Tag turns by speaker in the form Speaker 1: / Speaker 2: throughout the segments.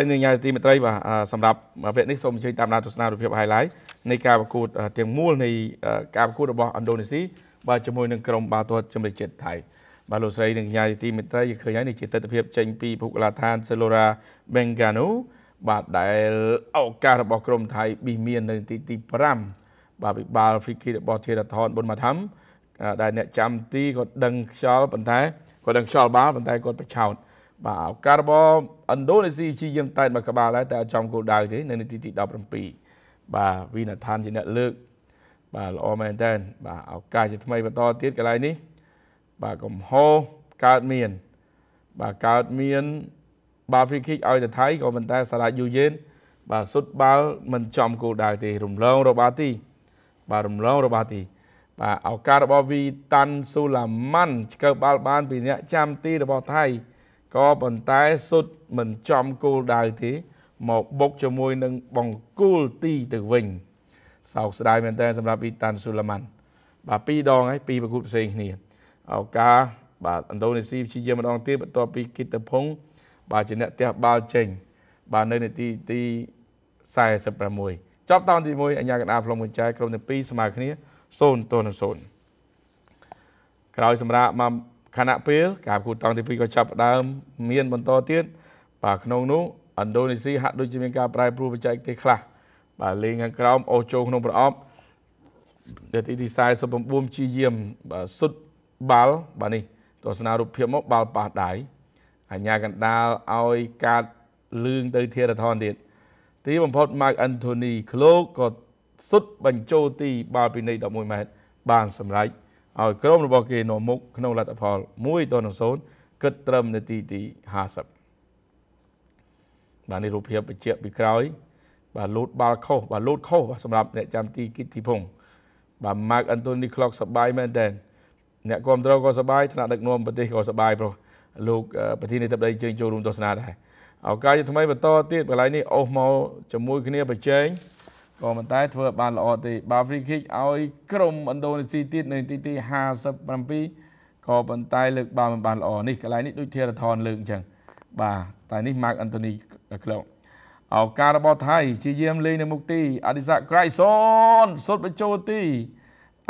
Speaker 1: នៅញ៉ាទីមេត្រីបាទសម្រាប់វគ្គនេះសូមអញ្ជើញតាមដានទស្សនារូបភាព highlight នៃការប្រកួតទាំងមូលនៃការប្រកួតរបស់ឥណ្ឌូនេស៊ីបាទជាមួយនឹងក្រុមបាល់ទាត់ជំនឿជាតិថៃបាទលោកស្រីនិងញ៉ាទីមេត្រីឃើញហើយនេះជាទស្សនវិជ្ជាចេញពីភូកឡាឋាន Celora Bengano បាទដែលឱកាសរបស់ក្រុមថៃប៊ីមាននៅទីទី5បាទវិបាល់ free kick របស់ធីរថនប៊ុនម៉ាថាំដែលអ្នកចាំទីគាត់ដឹងខ្យល់ប៉ុន្តែគាត់ដឹងខ្យល់បាល់ប៉ុន្តែគាត់ប្រឆោត បាទឱកាសរបស់ឥណ្ឌូនេស៊ីព្យាយាមតែមកក្បាលដែរតែអត់ចំគោលដៅទេនៅនាទីទី17បាទវីណាថានជាអ្នកលើក បាទល្អមែនតើបាទឱកាសជាថ្មីបន្តទៀតកន្លែងនេះ បាទកំហុសកើតមាន បាទកើតមានបាល់ free kick ឲ្យទៅថៃក៏ប៉ុន្តែសារ៉ាយូយេនបាទសុទ្ធបាល់មិនចំគោលដៅទេរំលងរបស់ទី បាទរំលងរបស់ទីបាទឱកាសរបស់វីតាន់ស៊ូឡាម៉ាន់ឆ្កើបាល់បានពីអ្នកចាំទីរបស់ថៃ ក៏ប៉ុន្តែសុទ្ធមិនចំគោលដៅទេមកបុកជាមួយនឹងបង្គោលទីទៅវិញសោកស្ដាយមែនតើសម្រាប់អ៊ីតាន់ស៊ូឡាម៉ាន់បាទពីរដងហើយពីរប្រកួតផ្សេងគ្នាឱកាសបាទឥណ្ឌូនេស៊ីព្យាយាមម្ដងទៀតបន្ទាប់ពីគិតទៅភងបាទជាអ្នកផ្ទះបាល់ចេញ បាទនៅនាទីទី46ចប់តោនទី1អញ្ញាកណ្ដាលផ្លុំកញ្ចែក្រុមទាំងពីរស្មើគ្នា0ទល់នឹង0ក្រោយសម្រាប់មក ខណៈពេលការប្រកួតតង់ទី2ក៏ចាប់ផ្ដើមមានបន្តទៀតបាទក្នុងនោះឥណ្ឌូនេស៊ីហាក់ដូចជាមានការប្រែប្រួលបច្ចេកទេសខ្លះបាទលេងខាងក្រោមអូសចូលក្នុងប្រអប់នាទីទី49ជាយាមបាទសុទ្ធបាល់បាទនេះទស្សនារូបភាពមកបាល់ប៉ះដៃអញ្ញាកណ្ដាលឲ្យកាត់លឿងទៅធារថនទៀតទីបំផុតម៉ាកអាន់ថូនីក្លោកក៏សុទ្ធបញ្ចូលទីបាល់ពីនៃ11ម៉ែត្របានសម្រេច ឲ្យក្រុមរបស់គេនាំមុខក្នុងលទ្ធផល1ទៅនឹង0គិតត្រឹមនាទីទី50បាទនេះរូបភាពបញ្ជាក់ពីក្រោយ បាទលូតបាល់ខុសបាទលូតខុសសម្រាប់អ្នកចាំទីគិតទីភងបាទម៉ាកអាន់តូនីក្លុកសបាយមែនតើអ្នកគ្រប់គ្រងក៏សបាយថ្នាក់ដឹកនាំប្រទេសក៏សបាយប្រុសលោកប្រធានាធិបតីជើញចូលរួមទស្សនាដែរឱកាសជាថ្មីបន្តទៀតកន្លែងនេះអូសមកជាមួយគ្នាប្រជែង ក៏ប៉ុន្តែធ្វើបានល្អទេបា free kick ឲ្យក្រុមឥណ្ឌូនេស៊ីទៀតនៅទីទី57ក៏ប៉ុន្តែលើកបាល់មិនបានល្អនេះកន្លែងនេះដូចធារថនលើកអញ្ចឹងបាទតែនេះ Mark Anthony ក្លោកឱកាសរបស់ថៃព្យាយាមលេងនៅមុខទីអឌីសាក្រៃសុនសុទ្ធបញ្ចូលទី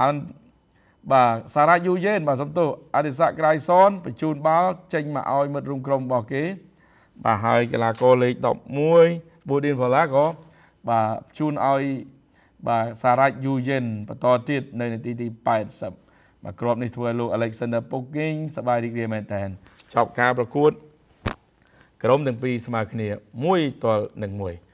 Speaker 1: អានបាទសារ៉ាយូយេនបាទសំទោអឌីសាក្រៃសុនបញ្ជូនបាល់ចេញមកឲ្យមិត្តរួមក្រុមរបស់គេបាទហើយកីឡាករលេខ11បូឌីនផូឡាក៏ បាទជូនឲ្យបាទសារ៉ាច់យូយិនបន្តទៀតនៅនាទីទី80បាទក្របនេះធ្វើឲ្យលោក Alexander Poking សប្បាយរីករាយមែនតើចប់ការប្រកួត ក្រុមទាំងពីរស្មើគ្នា1ទល់នឹង1